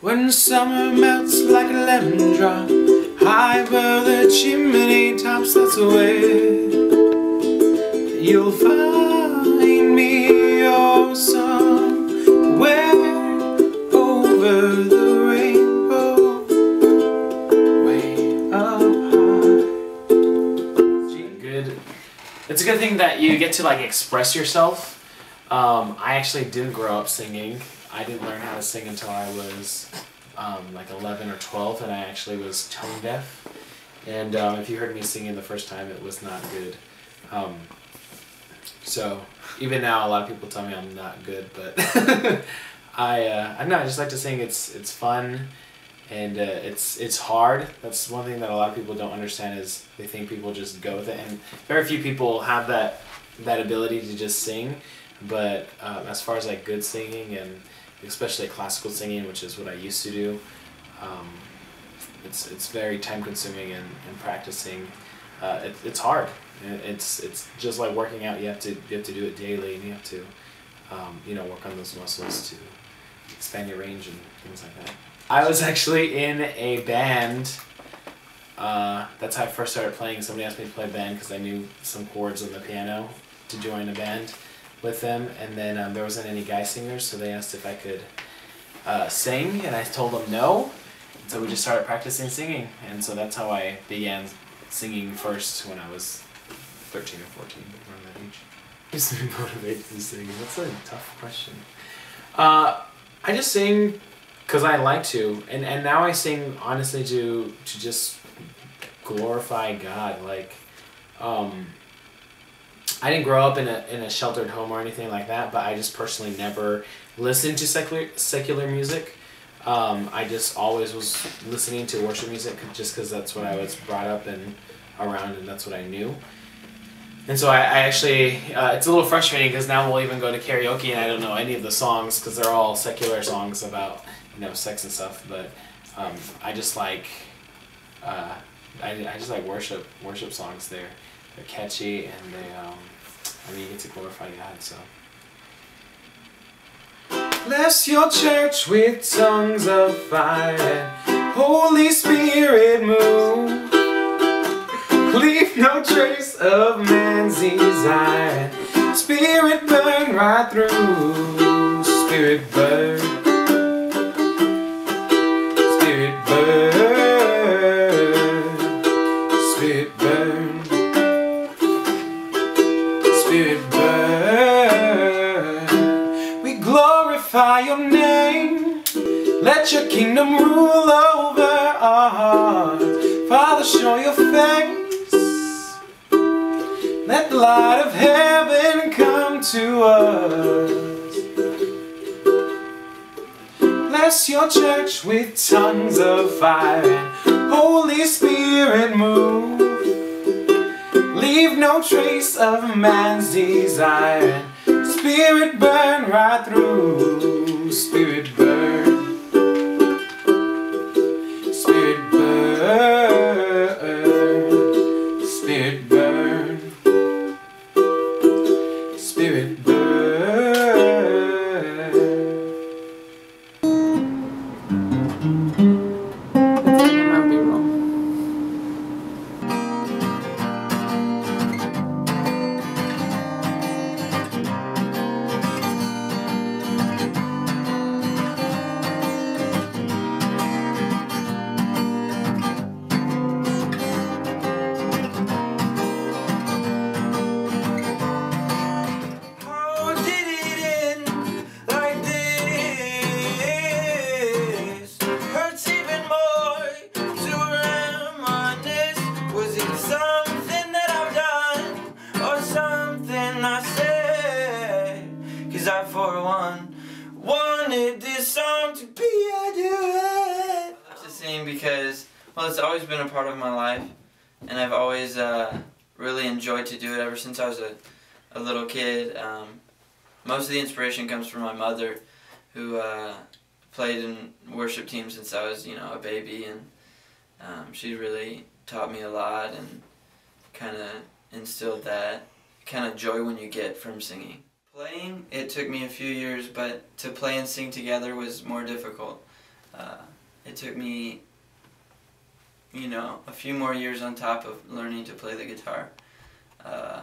When summer melts like a lemon drop High above the chimney tops That's where You'll find me Oh, somewhere Over the rainbow Way up high Good. It's a good thing that you get to like express yourself. Um, I actually didn't grow up singing. I didn't learn how to sing until I was um, like 11 or 12, and I actually was tone deaf. And um, if you heard me singing the first time, it was not good. Um, so even now, a lot of people tell me I'm not good, but I uh, I know. I just like to sing. It's it's fun, and uh, it's it's hard. That's one thing that a lot of people don't understand is they think people just go with it, and very few people have that that ability to just sing. But um, as far as like good singing and especially classical singing, which is what I used to do, um, it's it's very time consuming and, and practicing. Uh, it, it's hard. It's it's just like working out. You have to you have to do it daily, and you have to um, you know work on those muscles to expand your range and things like that. I was actually in a band. Uh, that's how I first started playing. Somebody asked me to play band because I knew some chords on the piano to join a band with them. And then um, there wasn't any guy singers, so they asked if I could uh, sing, and I told them no. And so we just started practicing singing, and so that's how I began singing first when I was 13 or 14, around that age. Be motivated to sing. That's a tough question. Uh, I just sing because I like to, and and now I sing honestly to to just glorify God. Like, um, I didn't grow up in a in a sheltered home or anything like that, but I just personally never listened to secular secular music. Um, I just always was listening to worship music just because that's what I was brought up and around, and that's what I knew. And so I, I actually, uh, it's a little frustrating because now we'll even go to karaoke and I don't know any of the songs because they're all secular songs about you know sex and stuff. But um, I just like, uh, I, I just like worship worship songs. They're they're catchy and they, um, I mean, you get to glorify God. So. Bless your church with tongues of fire. Holy Spirit move. Leave no trace of man's desire. Spirit burn right through. Spirit burn. Glorify your name. Let your kingdom rule over our hearts. Father, show your face. Let the light of heaven come to us. Bless your church with tongues of fire and Holy Spirit move. Leave no trace of man's desire. Spirit burn right through. Spirit burn. Cause I, for one, wanted this song to be a duet. I love to because, well, it's always been a part of my life, and I've always uh, really enjoyed to do it ever since I was a, a little kid. Um, most of the inspiration comes from my mother, who uh, played in worship teams since I was, you know, a baby, and um, she really taught me a lot and kind of instilled that kind of joy when you get from singing. Playing, it took me a few years, but to play and sing together was more difficult. uh, it took me, you know, a few more years on top of learning to play the guitar. Uh,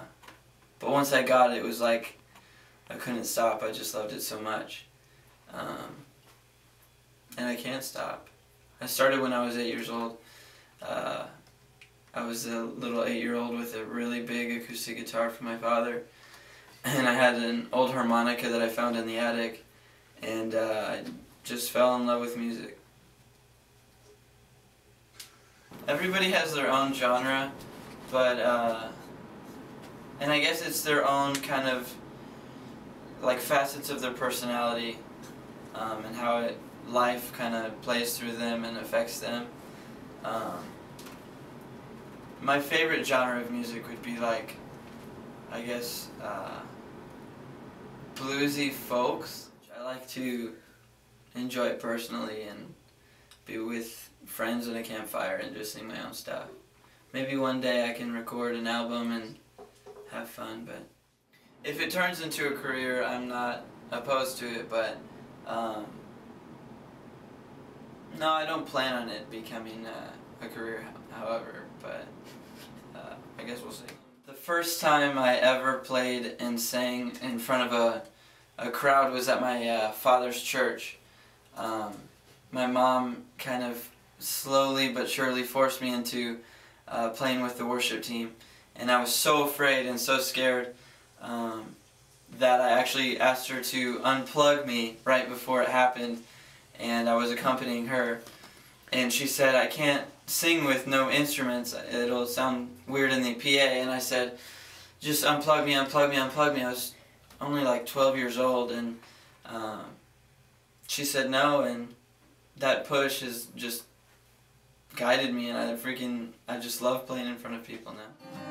but once I got it, it was like I couldn't stop. I just loved it so much. Um, and I can't stop. I started when I was eight years old. Uh, I was a little eight-year-old with a really big acoustic guitar from my father, and I had an old harmonica that I found in the attic, and uh, I just fell in love with music. Everybody has their own genre, but uh, and I guess it's their own kind of like facets of their personality um, and how it life kind of plays through them and affects them. Um, my favorite genre of music would be like, I guess, uh, bluesy folks. I like to enjoy it personally and be with friends at a campfire and just sing my own stuff. Maybe one day I can record an album and have fun, but if it turns into a career, I'm not opposed to it, but um, no, I don't plan on it becoming a, a career, however, but uh, I guess we'll see. First time I ever played and sang in front of a, a crowd was at my uh, father's church. Um, my mom kind of slowly but surely forced me into uh, playing with the worship team, and I was so afraid and so scared um, that I actually asked her to unplug me right before it happened. And I was accompanying her, and she said, I can't sing with no instruments, it'll sound weird in the PA, and I said, just unplug me, unplug me, unplug me. I was only like 12 years old, and um, she said no, and that push has just guided me, and I freaking, I just love playing in front of people now.